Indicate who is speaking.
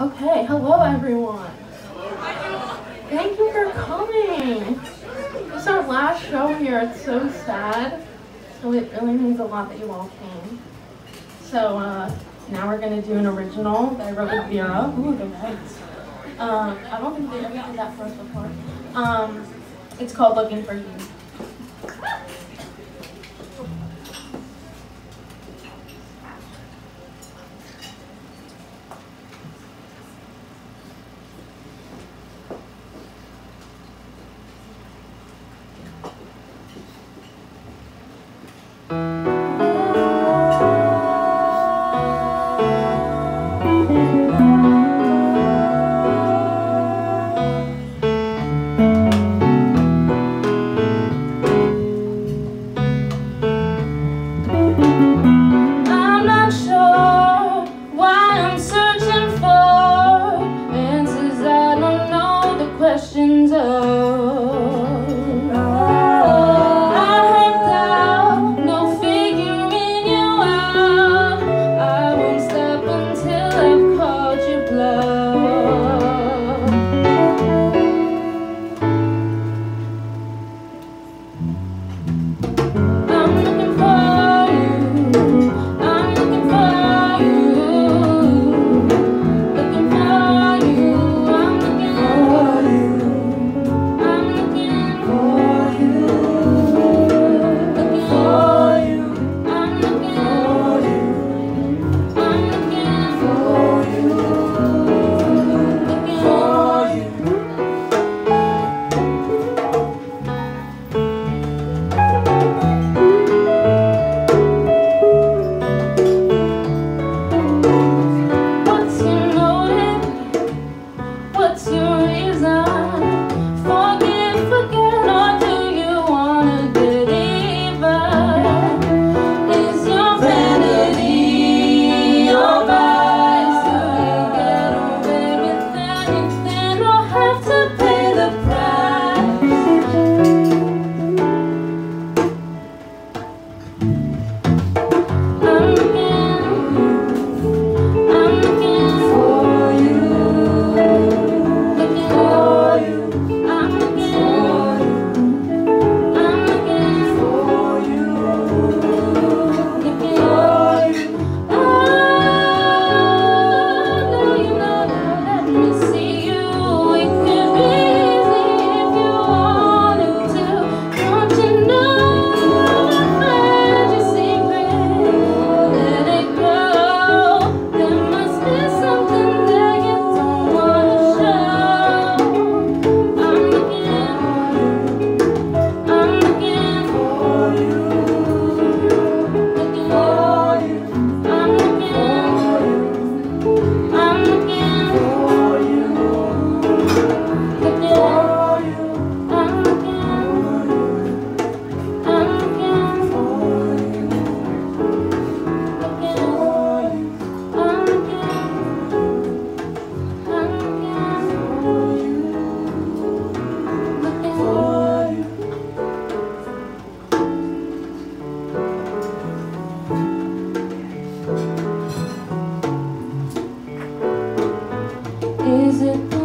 Speaker 1: Okay, hello everyone. Thank you for coming. This is our last show here. It's so sad. So it really means a lot that you all came. So uh, now we're going to do an original that I wrote with Vera. Ooh, the lights. Um, I don't think they ever did that for us before. Um, it's called Looking for You. Is it